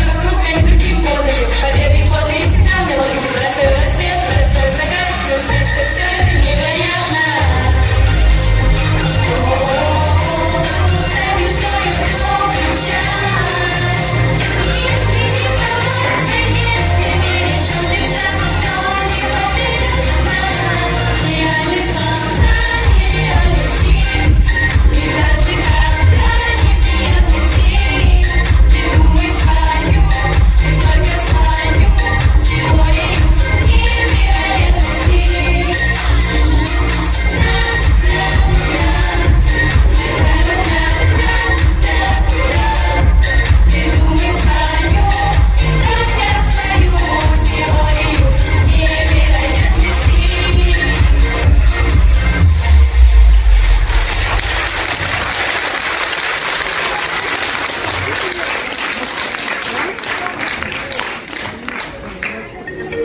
Победы, победы, победы.